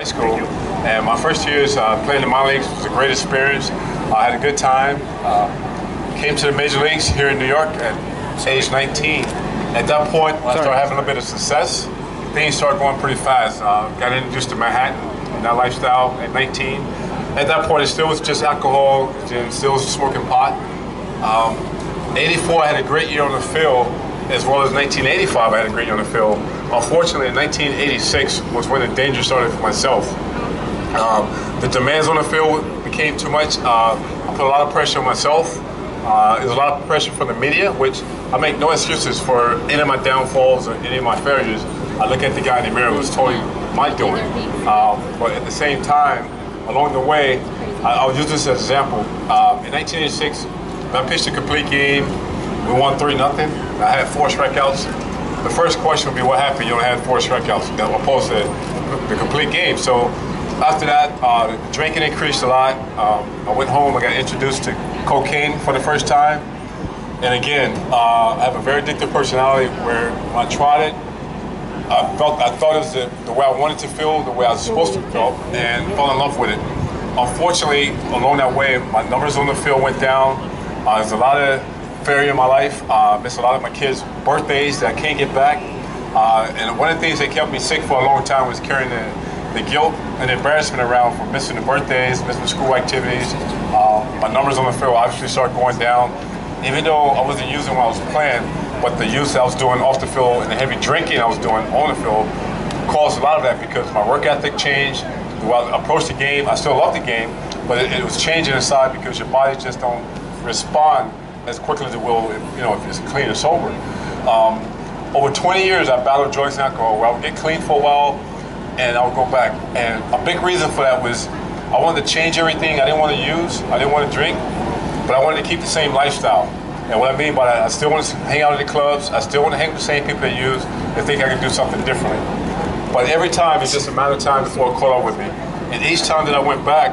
high school. And my first years uh, playing the minor leagues was a great experience. I had a good time. Uh, came to the major leagues here in New York at age 19. At that point, I started having a little bit of success. Things started going pretty fast. Uh, got introduced to Manhattan and that lifestyle at 19. At that point, it still was just alcohol, and still was smoking pot. Um, 84, I had a great year on the field, as well as 1985, I had a great year on the field. Unfortunately, in 1986 was when the danger started for myself. Um, the demands on the field became too much. Uh, I put a lot of pressure on myself. Uh, there's a lot of pressure from the media, which I make no excuses for any of my downfalls or any of my failures. I look at the guy in the mirror, it was totally my doing. Um, but at the same time, along the way, I, I'll use this as an example. Uh, in 1986, I pitched a complete game. We won 3 nothing. I had four strikeouts. The first question would be, what happened? You only had four strikeouts, That opposed to the complete game. So after that, uh, drinking increased a lot. Um, I went home. I got introduced to cocaine for the first time. And again, uh, I have a very addictive personality where when I tried it, I felt I thought it was the, the way I wanted to feel, the way I was supposed to feel, and fell in love with it. Unfortunately, along that way, my numbers on the field went down. Uh, there's a lot of failure in my life. Uh, missed a lot of my kids' birthdays that I can't get back. Uh, and one of the things that kept me sick for a long time was carrying the, the guilt and embarrassment around for missing the birthdays, missing the school activities. Uh, my numbers on the field obviously started going down. Even though I wasn't using when I was playing, but the use I was doing off the field and the heavy drinking I was doing on the field caused a lot of that because my work ethic changed. While I approached the game, I still love the game, but it, it was changing inside because your body just don't respond as quickly as it will, if, you know, if it's clean and sober. Um, over 20 years, I battled drugs and alcohol, where I would get clean for a while, and I would go back. And a big reason for that was I wanted to change everything. I didn't want to use, I didn't want to drink, but I wanted to keep the same lifestyle. And what I mean by that, I still want to hang out at the clubs. I still want to hang with the same people that use and think I can do something differently. But every time, it's just a matter of time before it caught up with me. And each time that I went back,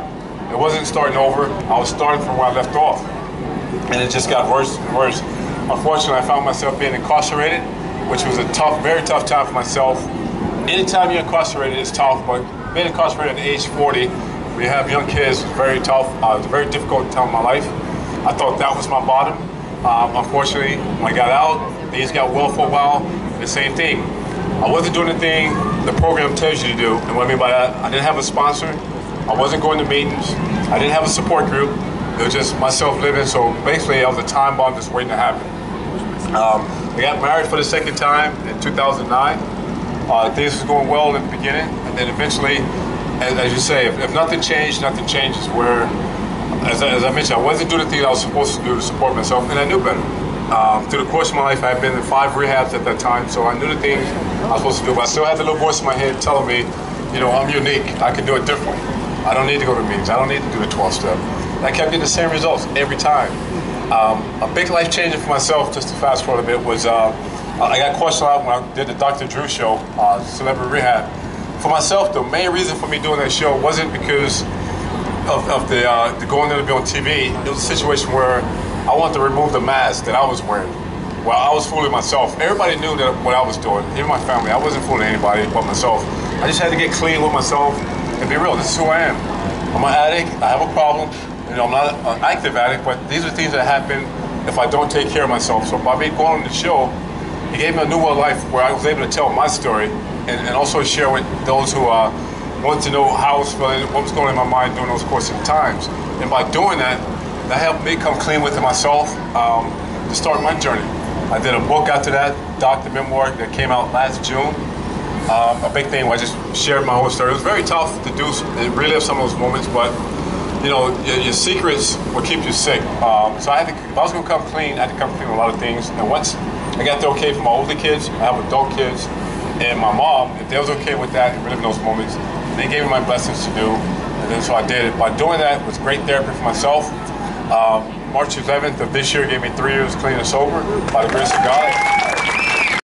it wasn't starting over. I was starting from where I left off. And it just got worse and worse. Unfortunately, I found myself being incarcerated, which was a tough, very tough time for myself. Anytime you're incarcerated, it's tough, but being incarcerated at age 40, we have young kids, it's very tough. Uh, it was a very difficult time in my life. I thought that was my bottom. Um, unfortunately, when I got out, things got well for a while. The same thing. I wasn't doing the thing the program tells you to do. And what I mean by that, I didn't have a sponsor. I wasn't going to meetings. I didn't have a support group. It was just myself living. So basically, I was a time bomb just waiting to happen. Um, I got married for the second time in 2009. Uh, things was going well in the beginning, and then eventually, as, as you say, if, if, nothing changed, nothing changes. Where, as I, as I, mentioned, I wasn't doing the thing I was supposed to do to support myself, and I knew better. Um, through the course of my life, I had been in five rehabs at that time, so I knew the things I was supposed to do. But I still had the little voice in my head telling me, you know, I'm unique. I can do it differently. I don't need to go to meetings. I don't need to do the 12 step. I kept getting the same results every time. Um, a big life changer for myself, just to fast forward a bit, was uh, I got questioned a lot when I did the Dr. Drew show, uh, Celebrity Rehab. For myself, the main reason for me doing that show wasn't because of, of the, uh, the going there to be on TV. It was a situation where I wanted to remove the mask that I was wearing. Well, I was fooling myself. Everybody knew that what I was doing, even my family. I wasn't fooling anybody but myself. I just had to get clean with myself and be real. This is who I am. I'm an addict. I have a problem. You know, I'm not an active addict, but these are things that happen if I don't take care of myself. So by me going on the show, it gave me a new way of life where I was able to tell my story and, and also share with those who uh, want to know how I was feeling, what was going on in my mind during those course of times. And by doing that, that helped me come clean with myself um, to start my journey. I did a book after that, Doc: A Memoir, that came out last June. Um, a big thing where I just shared my whole story. It was very tough to do, relive some of those moments, but you know, your, your secrets will keep you sick. Um, so I had to, if I was gonna come clean, I had to come clean with a lot of things. And once I got the okay from my older kids, I have adult kids, and my mom, if they was okay with that and reliving those moments, they gave me my blessings to do. And then so I did it. By doing that, was great therapy for myself. Um, March 11th of this year gave me three years clean and sober by the grace of God.